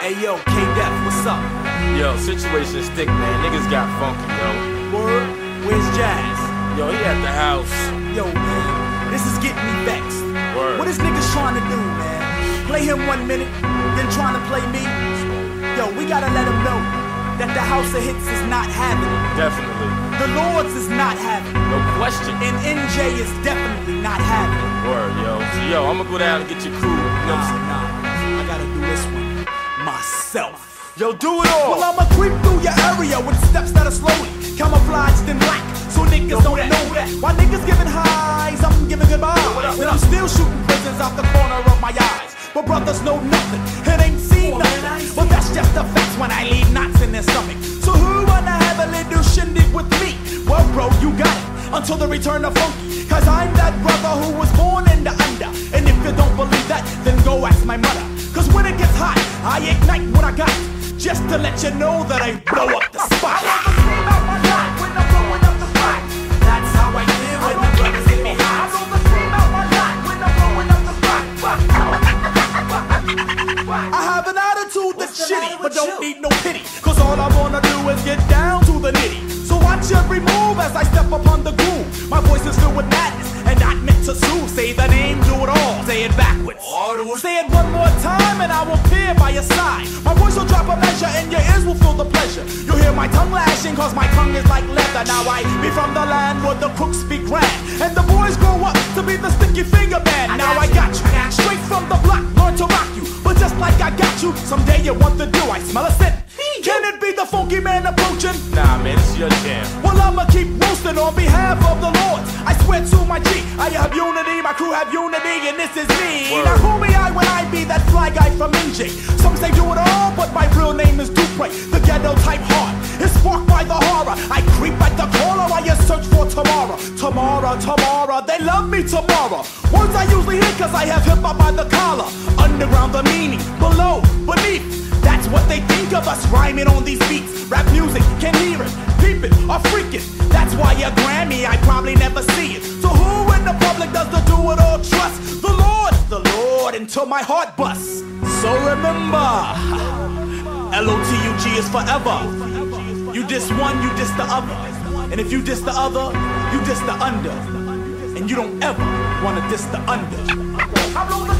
Hey yo, K Def, what's up? Yo, situation stick, man. Niggas got funky, yo. Word? Where's Jazz? Yo, he at the house. Yo, man, this is getting me vexed. Word. What is niggas trying to do, man? Play him one minute, then trying to play me? Yo, we gotta let him know that the House of Hits is not having it. Definitely. The Lords is not having it. No question. And NJ is definitely not having it. Word, yo. So, yo, I'ma go down and get your crew. You know what I'm saying? Myself. Yo, do it all. Well, I'ma creep through your area with steps that are slowly camouflaged in black, so niggas don't know that. While niggas giving highs, I'm giving goodbyes. And I'm still shooting prisons out the corner of my eyes. But brothers know nothing, and ain't seen nothing. But that's just the facts when I leave knots in their stomach. So who wanna have a little shindig with me? Well, bro, you got it until the return of funky. Cause I'm that brother who was born let you know that I blow up the spot. That's how I feel when the brothers hit me hot. I have an attitude that's What's the matter shitty, but don't you? need no pity. Cause all I wanna do is get down to the nitty. So watch every move as I step upon the groove. My voice is filled with madness and not meant to soothe. Say the name, do it all. Say it backwards. Say it one more time and I will appear by your side. Will feel the pleasure. You'll hear my tongue lashing cause my tongue is like leather. Now I be from the land where the crooks be grand. And the boys grow up to be the sticky finger man. Now I got you. Straight from the block, learn to rock you. But just like I got you, someday you want to do. I smell a scent. Can it be the funky man approaching? Nah, man, it's your jam. Well, I'ma keep roasting on behalf of the Lord. I swear to my G, I have unity, my crew have unity, and this is me. Word. Now, who be I when I be that fly guy from NJ? Some say do it all, but my real name The ghetto type heart is sparked by the horror. I creep like the caller while you search for tomorrow. Tomorrow, tomorrow, they love me tomorrow. Words I usually hear cause I have hip hop by the collar. Underground, the meaning, below, beneath. That's what they think of us rhyming on these beats. Rap music, can hear it, peep it, or freak it. That's why a Grammy, I probably never see it. So who in the public does the do it all trust? The Lord, the Lord, until my heart busts. So remember, L-O-T-U-G is forever. You diss one, you diss the other. And if you diss the other, you diss the under. And you don't ever wanna diss the under.